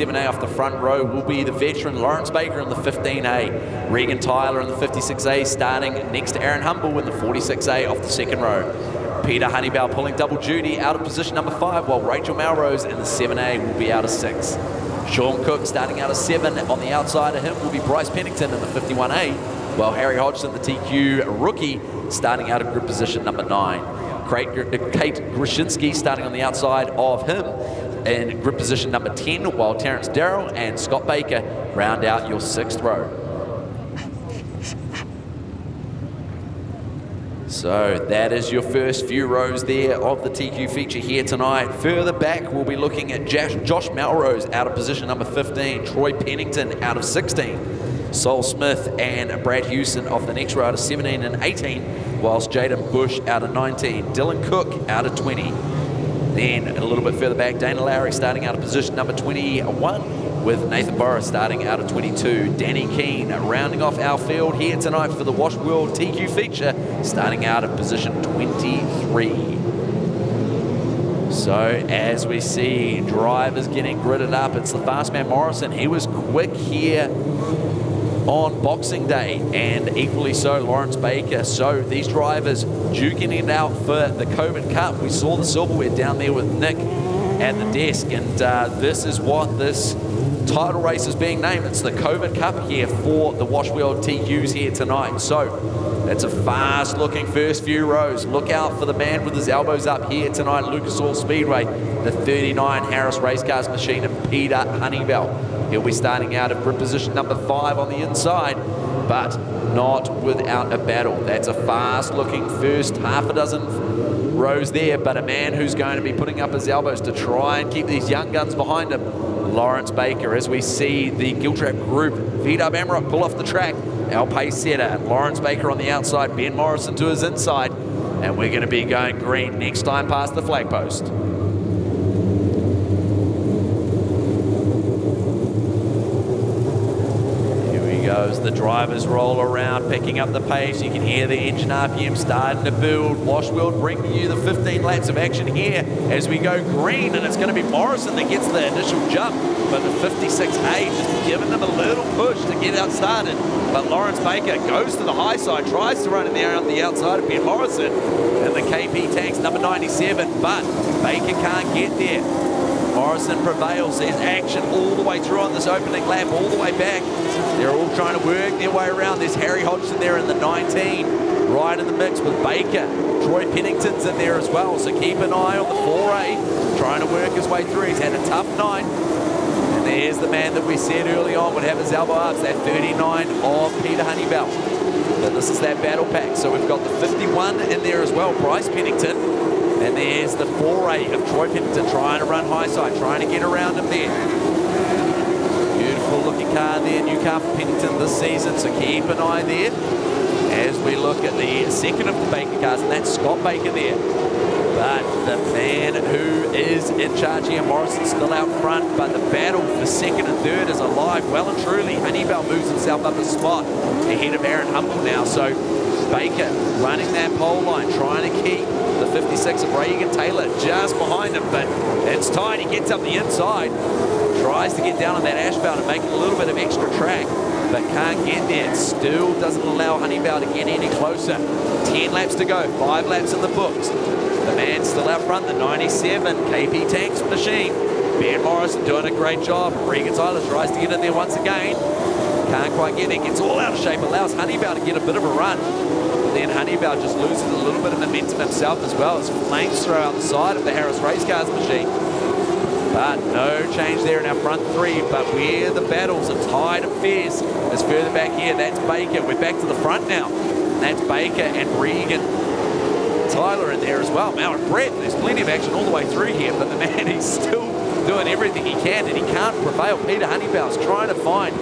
7A off the front row will be the veteran Lawrence Baker in the 15A. Regan Tyler in the 56A starting next to Aaron Humble in the 46A off the second row. Peter Honeybell pulling double duty out of position number five, while Rachel Melrose in the 7A will be out of six. Sean Cook starting out of seven. On the outside of him will be Bryce Pennington in the 51A, while Harry Hodgson, the TQ rookie, starting out of group position number nine. Kate uh, Grushinsky starting on the outside of him in grip position number 10, while Terence Darrell and Scott Baker round out your sixth row. So that is your first few rows there of the TQ feature here tonight. Further back, we'll be looking at Josh Melrose out of position number 15, Troy Pennington out of 16, Sol Smith and Brad Hewson off the next row out of 17 and 18, whilst Jaden Bush out of 19, Dylan Cook out of 20. Then a little bit further back, Dana Lowry starting out of position number 21 with Nathan Burris starting out of 22. Danny Keane rounding off our field here tonight for the Wash World TQ feature starting out of position 23. So as we see drivers getting gridded up, it's the fast man Morrison. He was quick here on Boxing Day, and equally so Lawrence Baker. So these drivers duking it out for the COVID Cup. We saw the silverware down there with Nick at the desk, and uh, this is what this title race is being named. It's the COVID Cup here for the Wash World TQs here tonight. So it's a fast looking first few rows. Look out for the man with his elbows up here tonight, Lucas Oil Speedway, the 39 Harris Race Cars machine and Peter Honeybell. He'll be starting out of position number five on the inside, but not without a battle. That's a fast looking first half a dozen rows there, but a man who's going to be putting up his elbows to try and keep these young guns behind him. Lawrence Baker, as we see the Giltrap group, VW Amarok pull off the track. Our pace setter, Lawrence Baker on the outside, Ben Morrison to his inside, and we're going to be going green next time past the flag goes. The drivers roll around, picking up the pace. You can hear the engine RPM starting to build. Wash World bringing you the 15 laps of action here as we go green, and it's going to be Morrison that gets the initial jump, but the 56A just giving them a little push to get out started. But Lawrence Baker goes to the high side, tries to run in there on the outside of Ben Morrison, and the KP tanks number 97, but Baker can't get there. Morrison prevails. There's action all the way through on this opening lap, all the way back. They're all trying to work their way around. There's Harry Hodgson there in the 19, right in the mix with Baker. Troy Pennington's in there as well, so keep an eye on the 4A, trying to work his way through. He's had a tough night. And there's the man that we said early on would have his elbow up, that 39 of Peter Honeybell. But this is that battle pack. So we've got the 51 in there as well, Bryce Pennington. And there's the 4A of Troy Pennington trying to run high side, trying to get around him there Beautiful looking car there, new car for Pennington this season, so keep an eye there as we look at the second of the Baker cars, and that's Scott Baker there. But the man who is in charge here, Morrison, still out front, but the battle for second and third is alive, well and truly. Honeybell moves himself up a spot ahead of Aaron Humble now, so Baker running that pole line, trying to keep the 56 of Reagan Taylor just behind him, but it's tight. He gets up the inside, tries to get down on that asphalt and make a little bit of extra track, but can't get there. Still doesn't allow Honeybell to get any closer. 10 laps to go, five laps in the books. The man still out front, the 97 KP Tanks machine. Ben Morrison doing a great job. Regan Tyler tries to get in there once again. Can't quite get it. Gets all out of shape. Allows Honeybell to get a bit of a run. Then Honeybell just loses a little bit of momentum himself as well as flames throw out the side of the Harris Race Cars machine. But no change there in our front three. But where the battles are tight and fierce is further back here. That's Baker. We're back to the front now. That's Baker and Regan. Tyler in there as well. Now and Brett, there's plenty of action all the way through here, but the man is still doing everything he can and he can't prevail. Peter Honeybell's trying to find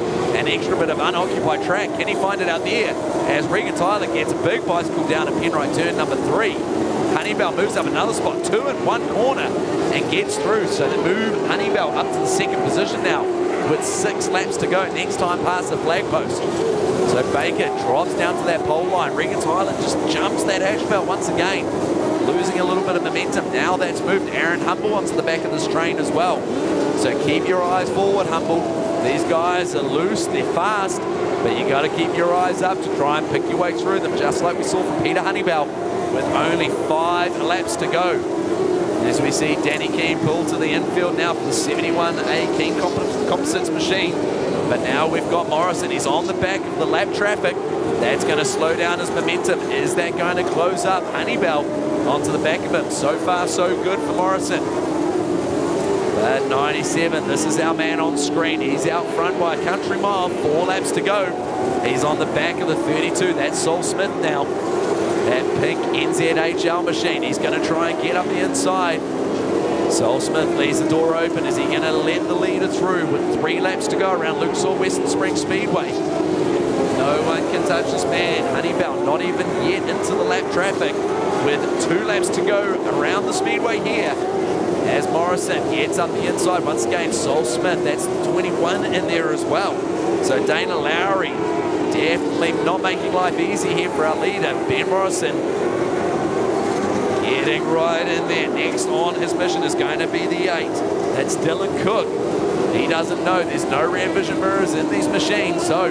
an extra bit of unoccupied track. Can he find it out there? As Regan Tyler gets a big bicycle down at Penrite turn number three. Honeybell moves up another spot, two in one corner, and gets through. So they move Honeybell up to the second position now with six laps to go next time past the flag post. So Baker drops down to that pole line. Regan Tyler just jumps that asphalt once again, losing a little bit of momentum. Now that's moved Aaron Humble onto the back of this train as well. So keep your eyes forward, Humble. These guys are loose, they're fast, but you got to keep your eyes up to try and pick your way through them, just like we saw from Peter Honeybell with only five laps to go. As we see Danny Keane pull to the infield now for the 71A Keane Composites machine. But now we've got Morrison. He's on the back of the lap traffic. That's going to slow down his momentum. Is that going to close up Honeybell onto the back of him? So far, so good for Morrison. But 97, this is our man on screen. He's out front by a country mile, four laps to go. He's on the back of the 32. That's Sol Smith now. That pink NZHL machine. He's going to try and get up the inside. Sol Smith leaves the door open. Is he going to let the leader through with three laps to go around Lucas Oil Western Spring Speedway? No one can touch this man. Honeybell not even yet into the lap traffic with two laps to go around the speedway here as Morrison gets up the inside. Once again, Sol Smith, that's 21 in there as well. So Dana Lowry definitely not making life easy here for our leader, Ben Morrison. Getting right in there. Next on his mission is going to be the eight. That's Dylan Cook. He doesn't know there's no rear vision mirrors in these machines, so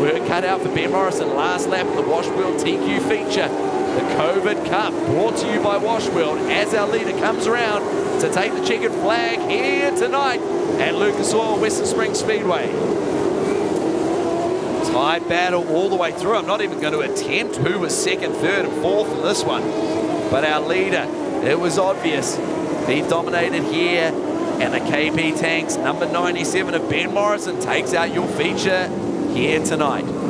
work cut out for Ben Morrison. Last lap of the Wash World TQ feature. The COVID Cup brought to you by Wash World as our leader comes around to take the checkered flag here tonight at Lucas Oil Western Springs Speedway. Tight battle all the way through. I'm not even going to attempt who was second, third, and fourth in this one. But our leader, it was obvious. He dominated here. And the KP Tanks, number 97 of Ben Morrison, takes out your feature here tonight.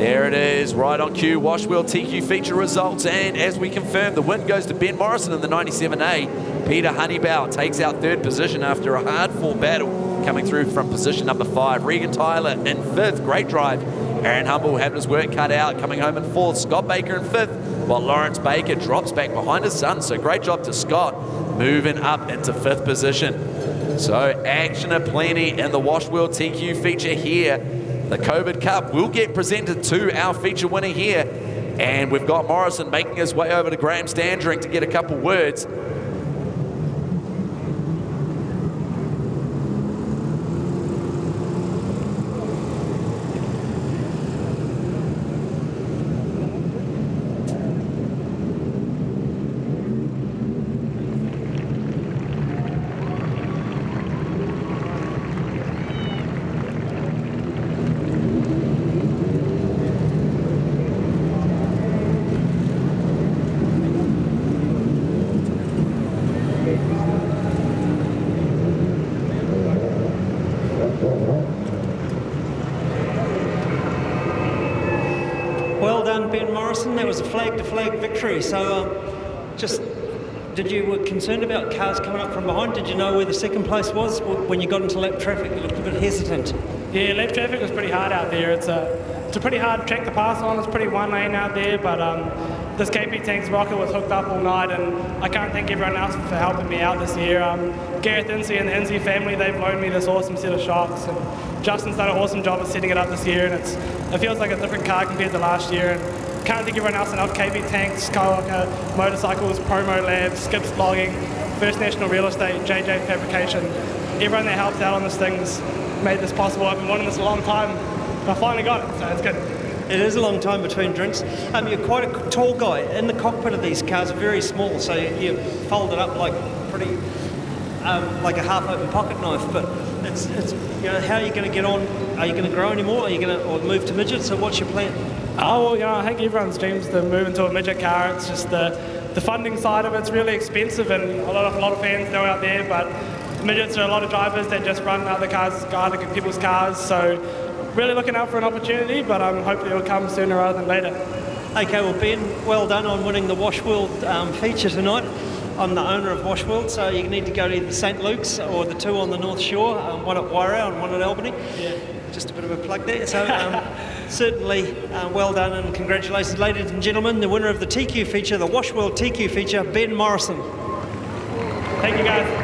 There it is, right on cue, Wash World TQ feature results. And as we confirm, the win goes to Ben Morrison in the 97A. Peter Honeybell takes out third position after a hard-fought battle coming through from position number five. Regan Tyler in fifth, great drive. Aaron Humble having his work cut out, coming home in fourth. Scott Baker in fifth, while Lawrence Baker drops back behind his son. So great job to Scott, moving up into fifth position. So action aplenty in the Wash World TQ feature here. The COVID Cup will get presented to our feature winner here. And we've got Morrison making his way over to Graham Standring to get a couple words. Flag to flag victory. So, uh, just did you were concerned about cars coming up from behind? Did you know where the second place was when you got into lap traffic? You looked a bit hesitant. Yeah, lap traffic was pretty hard out there. It's a it's a pretty hard track to pass on. It's pretty one lane out there, but um, this KP Tanks rocket was hooked up all night, and I can't thank everyone else for helping me out this year. Um, Gareth Insey and the Insey family, they've loaned me this awesome set of shocks, and Justin's done an awesome job of setting it up this year, and it's it feels like a different car compared to last year. And can't think everyone else enough. KP Tanks, Skywalker, Motorcycles, Promo Labs, Skips Blogging, First National Real Estate, JJ Fabrication. Everyone that helped out on this thing's made this possible. I've been wanting this a long time. I finally got it, so it's good. It is a long time between drinks. Um, you're quite a tall guy. In the cockpit of these cars, very small, so you, fold it up like pretty, um, like a half-open pocket knife. But it's, it's, you know, how are you going to get on? Are you going to grow anymore? Are you going to or move to midget? So what's your plan? Oh, well, you know, I think everyone's dreams to move into a midget car. It's just the, the funding side of it's really expensive, and a lot of a lot of fans know out there. But midgets are a lot of drivers that just run other cars, other people's cars. So really looking out for an opportunity, but I'm um, hopefully it'll come sooner rather than later. Okay, well Ben, well done on winning the Wash World um, feature tonight. I'm the owner of Wash World, so you need to go to either St Luke's or the two on the North Shore, um, one at Wairau and one at Albany. Yeah. Just a bit of a plug there. So. Certainly uh, well done and congratulations, ladies and gentlemen. The winner of the TQ feature, the Wash World TQ feature, Ben Morrison. Thank you, guys.